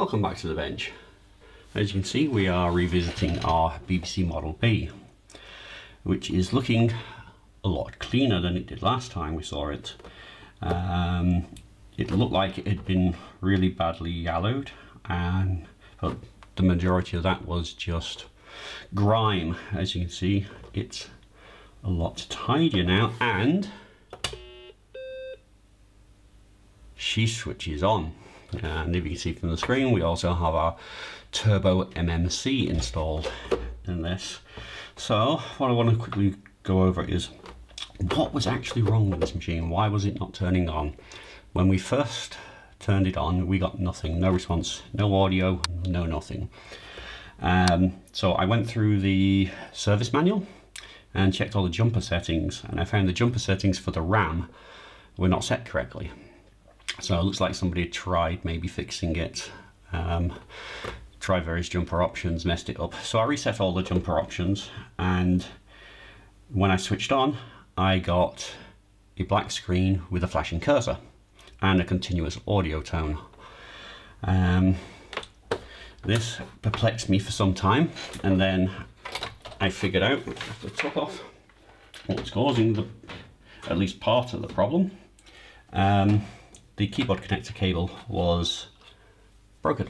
Welcome back to the bench. As you can see we are revisiting our BBC Model B which is looking a lot cleaner than it did last time we saw it. Um, it looked like it had been really badly yellowed and but the majority of that was just grime as you can see it's a lot tidier now and she switches on and if you can see from the screen we also have our turbo MMC installed in this. So what I want to quickly go over is what was actually wrong with this machine? Why was it not turning on? When we first turned it on we got nothing no response no audio no nothing. Um, so I went through the service manual and checked all the jumper settings and I found the jumper settings for the RAM were not set correctly so it looks like somebody tried maybe fixing it um, tried various jumper options messed it up. So I reset all the jumper options and when I switched on I got a black screen with a flashing cursor and a continuous audio tone. Um, this perplexed me for some time and then I figured out the top off what's causing the at least part of the problem. Um, the keyboard connector cable was broken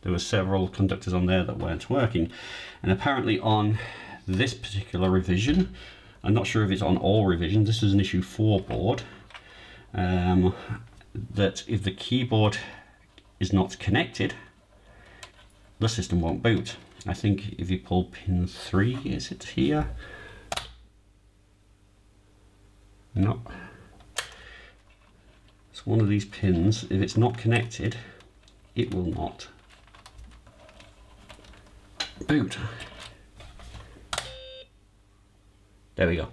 there were several conductors on there that weren't working and apparently on this particular revision I'm not sure if it's on all revisions this is an issue 4 board um, that if the keyboard is not connected the system won't boot. I think if you pull pin 3, is it here? No. It's one of these pins. If it's not connected, it will not boot. There we go.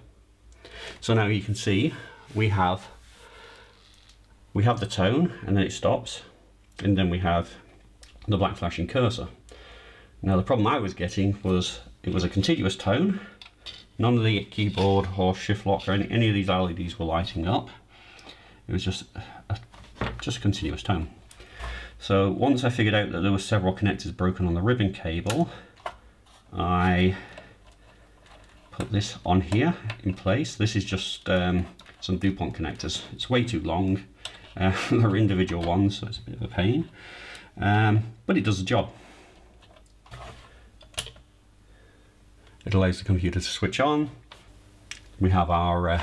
So now you can see we have we have the tone and then it stops and then we have the black flashing cursor. Now the problem I was getting was it was a continuous tone. None of the keyboard or shift lock or any, any of these LEDs were lighting up. It was just a, just a continuous tone. So once I figured out that there were several connectors broken on the ribbon cable, I put this on here in place. This is just um, some DuPont connectors. It's way too long. Uh, they're individual ones, so it's a bit of a pain um, but it does the job. It allows the computer to switch on. We have our uh,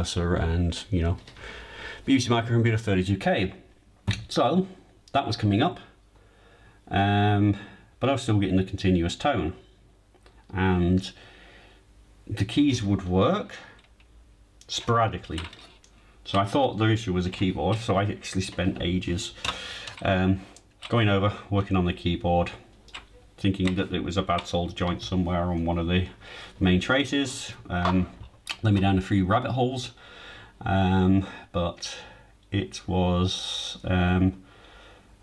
and, you know, BBC Microcomputer 32K. So that was coming up, um, but I was still getting the continuous tone. And the keys would work sporadically. So I thought the issue was a keyboard, so I actually spent ages um, going over, working on the keyboard, thinking that it was a bad solder joint somewhere on one of the main traces. Um, led me down a few rabbit holes, um, but it was um,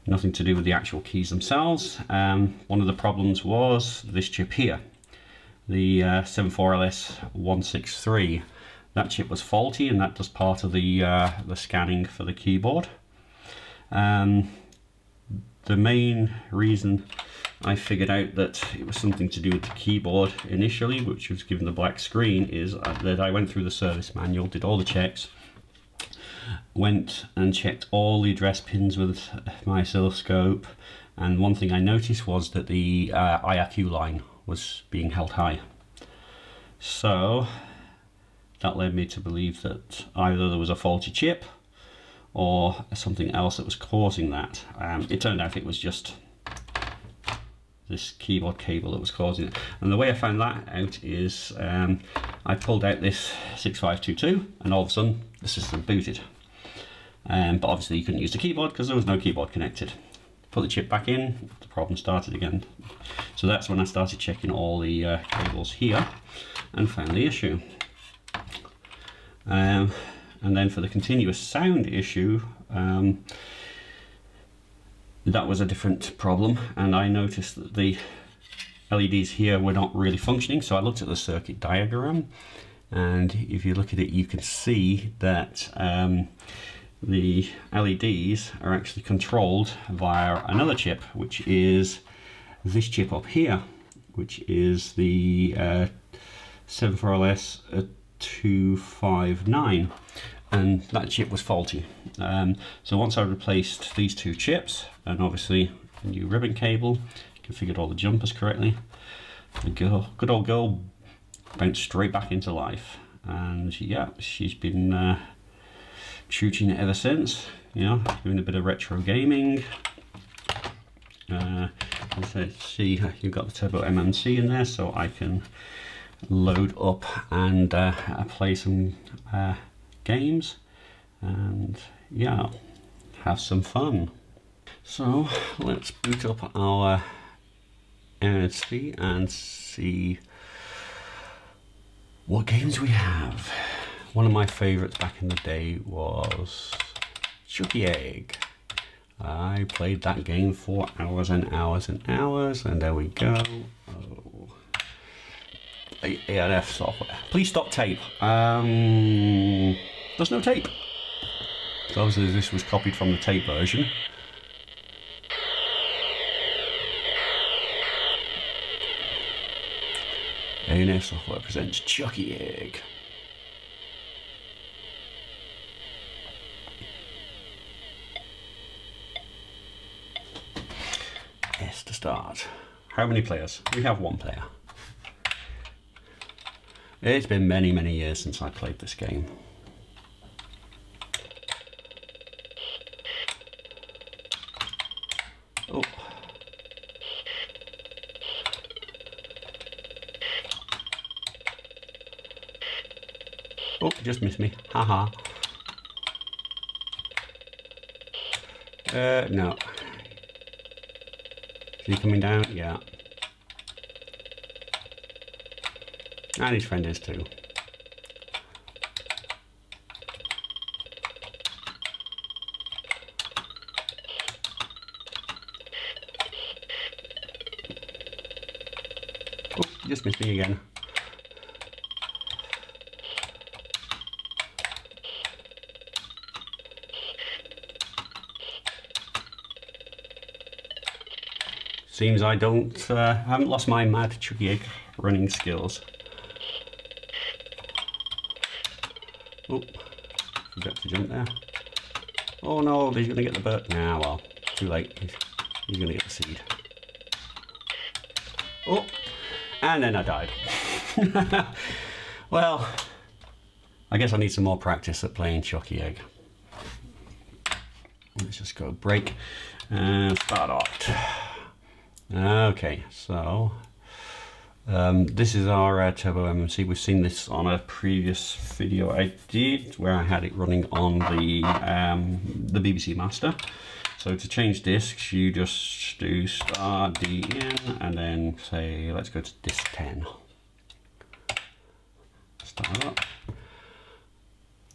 nothing to do with the actual keys themselves. Um, one of the problems was this chip here, the uh, 74LS163. That chip was faulty and that does part of the, uh, the scanning for the keyboard. Um, the main reason I figured out that it was something to do with the keyboard initially, which was given the black screen, is that I went through the service manual, did all the checks, went and checked all the address pins with my oscilloscope, and one thing I noticed was that the uh, IRQ line was being held high. So that led me to believe that either there was a faulty chip or something else that was causing that. Um, it turned out it was just this keyboard cable that was causing it. And the way I found that out is um, I pulled out this 6522 and all of a sudden the system booted. Um, but obviously you couldn't use the keyboard because there was no keyboard connected. Put the chip back in, the problem started again. So that's when I started checking all the uh, cables here and found the issue. Um, and then for the continuous sound issue, um, that was a different problem. And I noticed that the LEDs here were not really functioning. So I looked at the circuit diagram. And if you look at it, you can see that um, the LEDs are actually controlled via another chip, which is this chip up here, which is the uh, 74LS 259 and that chip was faulty. Um, so once I replaced these two chips and obviously a new ribbon cable, configured all the jumpers correctly, the girl, good old girl bounced straight back into life. And yeah, she's been uh, shooting ever since, you know, doing a bit of retro gaming. Uh, so see, you've got the Turbo MMC in there, so I can load up and uh, play some uh, games and yeah, have some fun. So let's boot up our MMC and see what games we have. One of my favorites back in the day was Chuckie Egg. I played that game for hours and hours and hours, and there we go. Oh. A&F software. Please stop tape. Um, there's no tape. So obviously this was copied from the tape version. A&F Software presents Chuckie Egg. Yes, to start. How many players? We have one player. It's been many, many years since I played this game. Oh. Oh, just missed me. Haha. uh, no. Is he coming down? Yeah. And his friend is too. Oh, just missed me again. Seems I don't, uh, haven't lost my mad chuckie egg running skills. Oh, forgot to jump there. Oh no, he's to get the bird. Nah, well, too late. He's, he's to get the seed. Oh, and then I died. well, I guess I need some more practice at playing Chuckie Egg. Let's just go break and start out. Okay, so um, this is our uh, Turbo MMC. We've seen this on a previous video I did where I had it running on the um, the BBC Master. So to change discs, you just do star D and then say, let's go to disc 10. Start.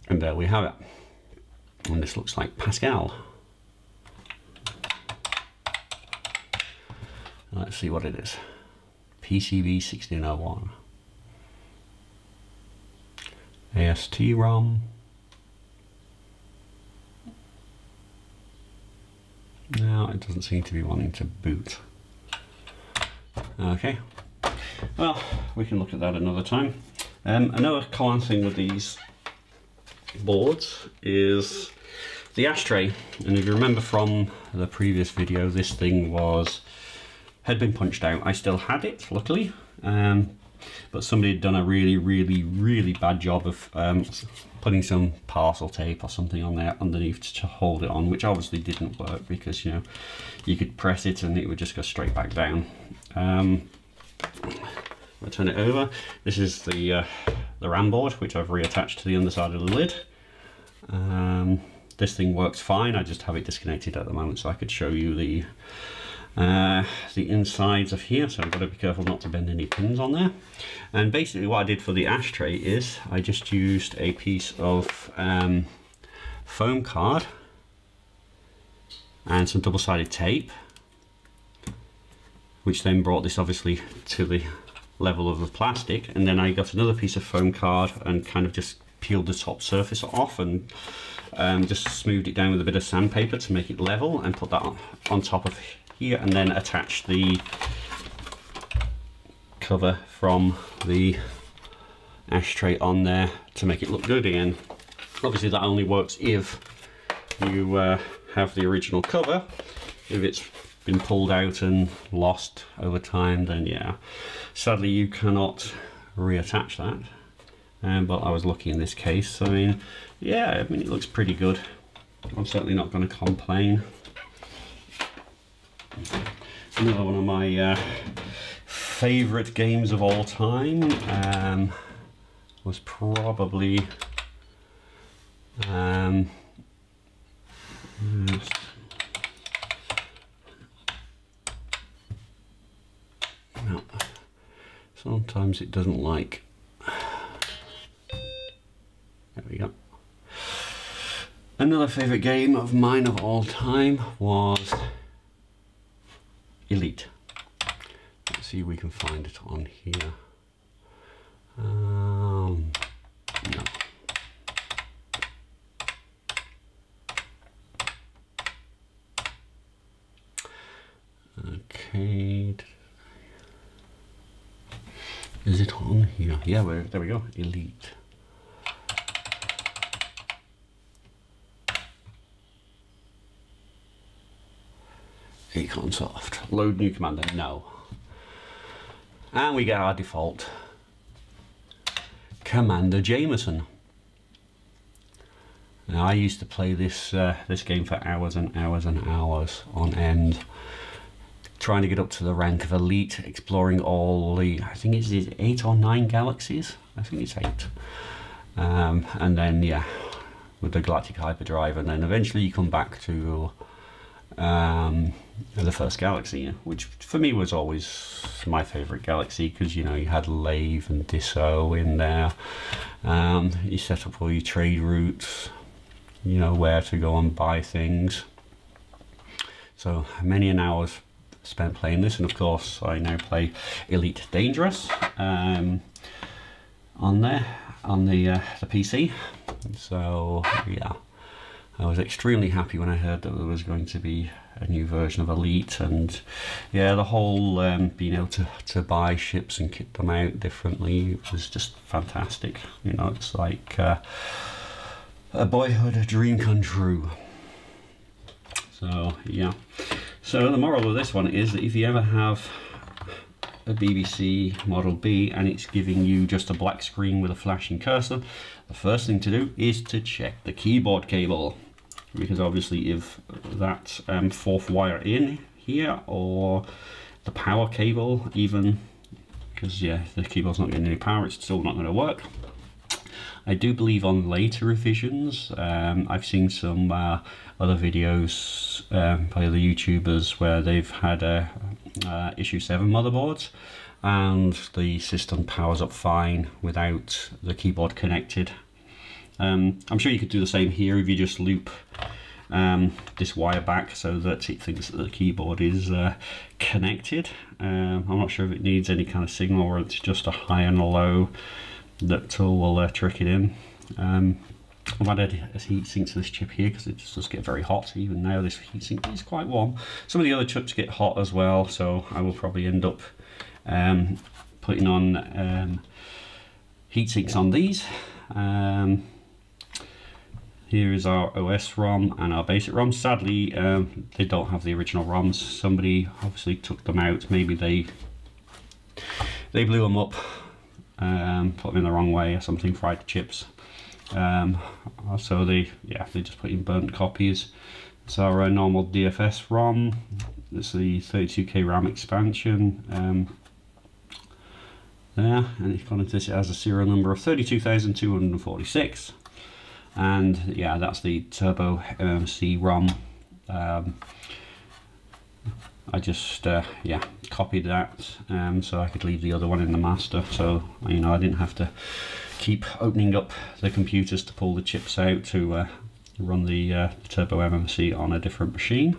And there we have it. And this looks like Pascal. Let's see what it is. PCB 1601. AST ROM. Now it doesn't seem to be wanting to boot. Okay, well, we can look at that another time. Um, another common thing with these boards is the ashtray. And if you remember from the previous video, this thing was had been punched out. I still had it, luckily, um, but somebody had done a really, really, really bad job of um, putting some parcel tape or something on there underneath to hold it on, which obviously didn't work because, you know, you could press it and it would just go straight back down. Um, I'll turn it over. This is the, uh, the RAM board, which I've reattached to the underside of the lid. Um, this thing works fine, I just have it disconnected at the moment so I could show you the uh, the insides of here so I've got to be careful not to bend any pins on there. And basically what I did for the ashtray is I just used a piece of um, foam card and some double-sided tape which then brought this obviously to the level of the plastic. And then I got another piece of foam card and kind of just peeled the top surface off and um, just smoothed it down with a bit of sandpaper to make it level and put that on, on top of here and then attach the cover from the ashtray on there to make it look good again. Obviously that only works if you uh, have the original cover. If it's been pulled out and lost over time then yeah. Sadly you cannot reattach that. Um, but I was lucky in this case. I mean yeah I mean it looks pretty good. I'm certainly not going to complain another one of my uh, favorite games of all time um, was probably um, no. Sometimes it doesn't like. There we go. Another favourite game of mine of all time was Elite. Let's see if we can find it on here. Um, no. Okay. Is it on here? Yeah, there we go. Elite. Acornsoft. Load new commander. No. And we get our default Commander Jameson. Now I used to play this uh, this game for hours and hours and hours on end trying to get up to the rank of elite, exploring all the, I think it's eight or nine galaxies. I think it's eight. Um, and then, yeah, with the galactic hyperdrive, and then eventually you come back to um, the first galaxy, which for me was always my favorite galaxy because you know you had Lave and Diso in there. Um, you set up all your trade routes, you know where to go and buy things. So many an hours spent playing this and of course I now play Elite Dangerous um, on there on the, uh, the PC so yeah I was extremely happy when I heard that there was going to be a new version of Elite and yeah the whole um, being able to, to buy ships and kit them out differently was just fantastic. You know it's like uh, a boyhood a dream come true. So yeah. So the moral of this one is that if you ever have a BBC Model B and it's giving you just a black screen with a flashing cursor, the first thing to do is to check the keyboard cable. Because obviously if that um, fourth wire in here or the power cable even, because yeah, the keyboard's not getting any power, it's still not going to work. I do believe on later revisions, um, I've seen some uh, other videos um, by other YouTubers where they've had a, uh, issue 7 motherboards and the system powers up fine without the keyboard connected. Um, I'm sure you could do the same here if you just loop um, this wire back so that it thinks that the keyboard is uh, connected. Um, I'm not sure if it needs any kind of signal or it's just a high and a low that tool will uh, trick it in. Um, I've added a heatsink to this chip here because it just does get very hot. Even now this heatsink is quite warm. Some of the other chips get hot as well, so I will probably end up um, putting on um, heat sinks on these. Here is our OS ROM and our basic ROM. Sadly, um, they don't have the original ROMs. Somebody obviously took them out. Maybe they they blew them up um, put them in the wrong way or something, fried the chips. Um, so they, yeah, they just put in burnt copies. It's our uh, normal DFS ROM. It's the 32k RAM expansion. Um, there, and it's got this, it has a serial number of 32,246. And yeah, that's the Turbo MMC ROM. Um, I just uh, yeah copied that um, so I could leave the other one in the master so you know I didn't have to keep opening up the computers to pull the chips out to uh, run the, uh, Turbo MMC on a different machine.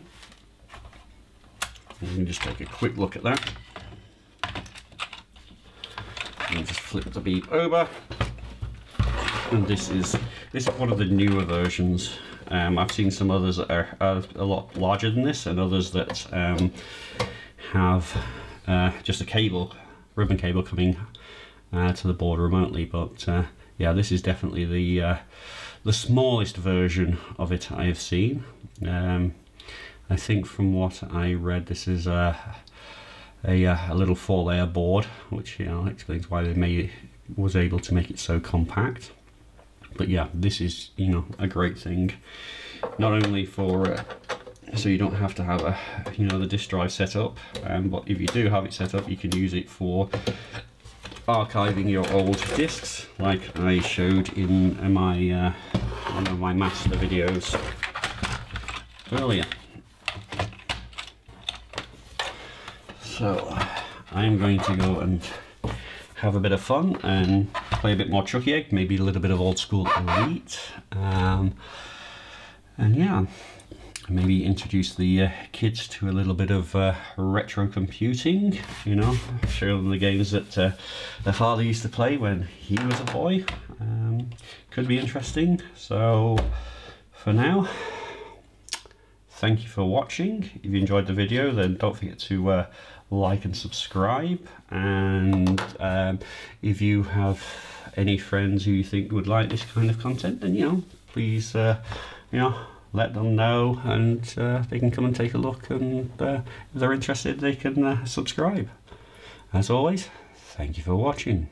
We can just take a quick look at that. And just flip the Beeb over. And this is this is one of the newer versions. Um, I've seen some others that are, are, a lot larger than this, and others that um, have uh, just a cable, ribbon cable coming uh, to the board remotely. But uh, yeah, this is definitely the uh, the smallest version of it I have seen. Um, I think from what I read, this is a a, uh, a little four layer board, which you know explains why they made it, was able to make it so compact. But yeah, this is you know a great thing, not only for uh, so you don't have to have a you know the disk drive set up, um, but if you do have it set up, you can use it for archiving your old discs, like I showed in, in my uh, one of my master videos earlier. So I'm going to go and have a bit of fun and play a bit more Chuckie Egg, maybe a little bit of old school Elite. Um, and yeah, maybe introduce the uh, kids to a little bit of uh, retro computing, you know, show them the games that uh, their father used to play when he was a boy. Um, could be interesting. So for now, thank you for watching. If you enjoyed the video, then don't forget to uh, like and subscribe. And um, if you have any friends who you think would like this kind of content then you know please uh, you know let them know and uh, they can come and take a look and uh, if they're interested they can uh, subscribe. As always thank you for watching